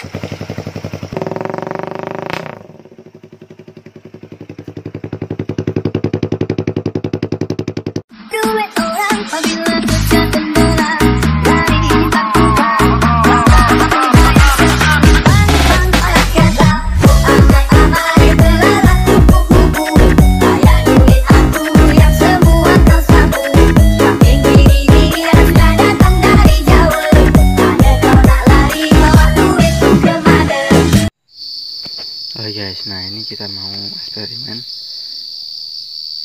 Do it, oh, I'm guys, nah ini kita mau eksperimen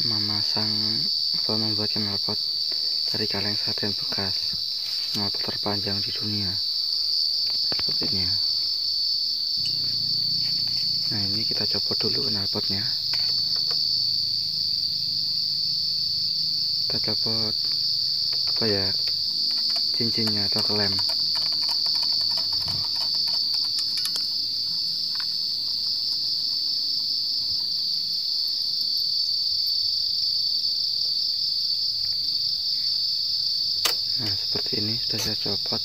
memasang atau membuat knalpot dari kaleng sarden bekas knalpot terpanjang di dunia seperti ini ya. Nah ini kita copot dulu knalpotnya. Kita copot apa ya cincinnya atau klem. Nah, seperti ini sudah saya copot.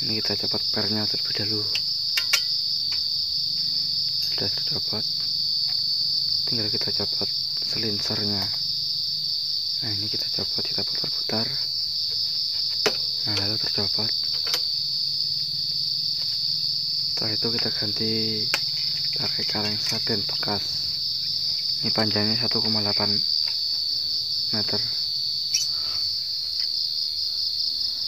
Ini kita copot pernya terlebih dahulu. Sudah tercopot. Tinggal kita copot selinsernya. Nah, ini kita copot, kita putar-putar. Nah, lalu tercopot. Setelah itu kita ganti pakai kaleng sarden bekas. Ini panjangnya 1,8 meter.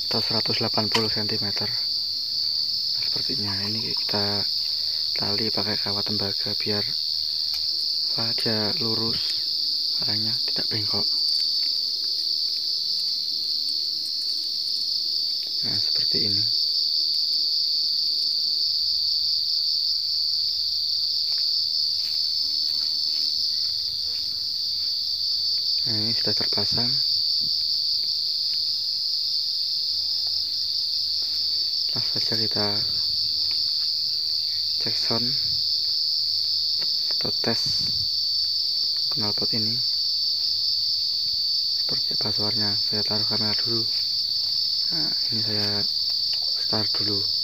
Atau 180 cm nah, sepertinya ini. Kita tali pakai kawat tembaga biar dia lurus. Kalengnya tidak bengkok. Nah seperti ini Nah ini sudah terpasang. Langsung saja kita cek sound atau tes knalpot ini. Seperti apa suaranya saya taruh kamera dulu. Nah ini saya start dulu